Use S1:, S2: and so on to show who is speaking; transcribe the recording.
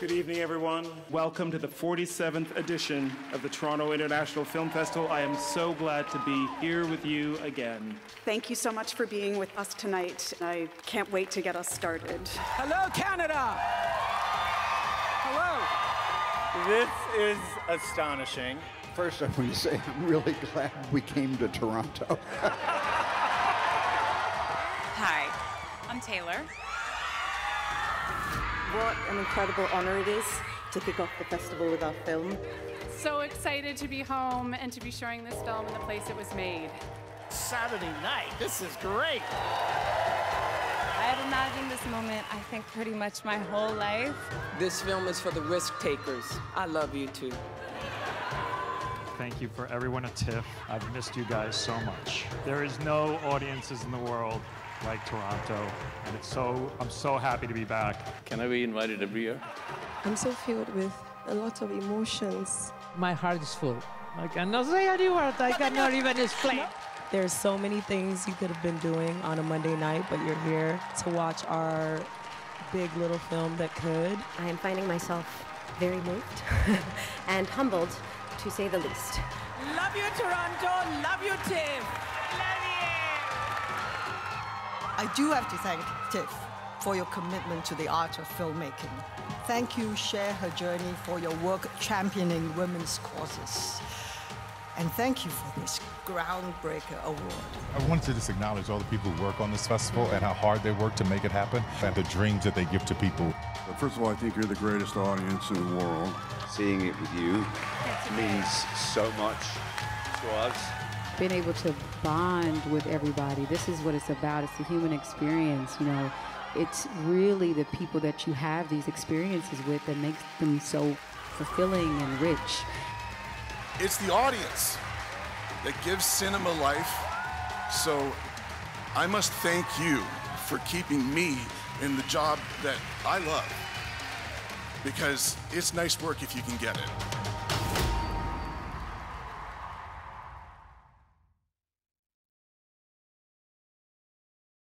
S1: Good evening, everyone. Welcome to the 47th edition of the Toronto International Film Festival. I am so glad to be here with you again.
S2: Thank you so much for being with us tonight. I can't wait to get us started.
S3: Hello, Canada! Hello!
S4: This is astonishing.
S5: First, I want to say I'm really glad we came to Toronto.
S6: Hi, I'm Taylor.
S7: What an incredible honor it is to kick off the festival with our film.
S8: So excited to be home and to be showing this film in the place it was made.
S4: Saturday night. This is great.
S6: I have imagined this moment, I think, pretty much my whole life.
S3: This film is for the risk takers. I love you too.
S9: Thank you for everyone at TIFF. I've missed you guys so much. There is no audiences in the world like Toronto, and it's so I'm so happy to be back.
S4: Can I be invited every year?
S7: I'm so filled with a lot of emotions.
S10: My heart is full. I cannot say any word. I cannot even explain.
S7: There's so many things you could have been doing on a Monday night, but you're here to watch our big little film that could.
S11: I am finding myself very moved and humbled, to say the least.
S3: Love you, Toronto. Love you, Tim.
S12: I do have to thank TIFF for your commitment to the art of filmmaking. Thank you, Share Her Journey, for your work championing women's causes. And thank you for this groundbreaker award.
S13: I wanted to just acknowledge all the people who work on this festival and how hard they work to make it happen and the dreams that they give to people.
S14: First of all, I think you're the greatest audience in the world.
S15: Seeing it with you means so much to us.
S16: Being able to bond with everybody, this is what it's about. It's the human experience, you know. It's really the people that you have these experiences with that makes them so fulfilling and rich.
S17: It's the audience that gives cinema life. So I must thank you for keeping me in the job that I love. Because it's nice work if you can get it.